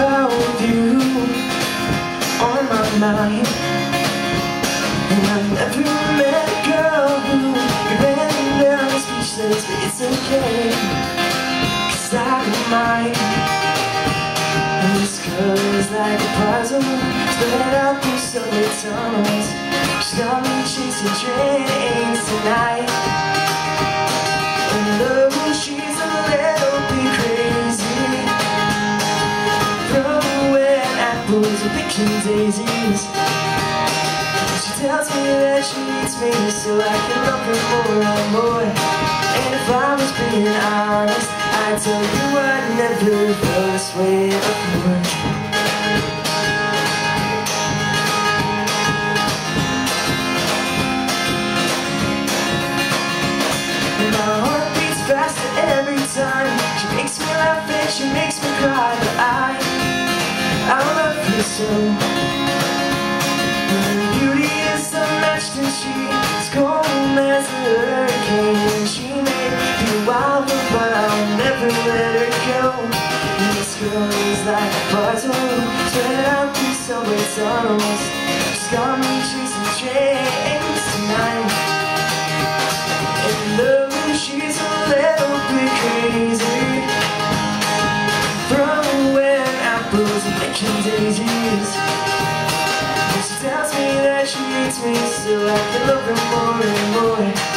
found you on my mind. And I never met a girl who could end down speechless. But it's okay, cause I don't mind And this girl is like a puzzle Spread out through so many tunnels. She's got me chasing trains tonight. Apples and picking daisies She tells me that she needs me so I can love her more and more. And if I was being honest I'd tell you I'd never felt this way before My heart beats faster every time. She makes me laugh and she makes me cry love her beauty is unmatched and she is calm as a hurricane. She may be wild but I'll never let her go. And this girl is like a puzzle Spread out through subway tunnels She's got me chasing trains me so I can her more and more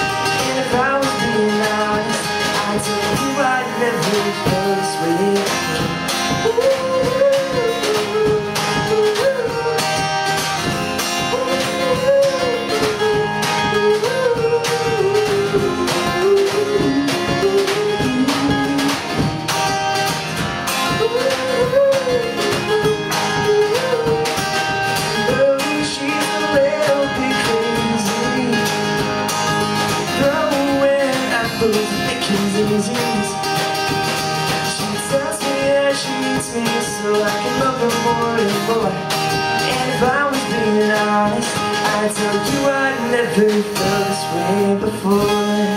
So I can love her more and more. And if I was being honest I'd tell you I'd never felt this way before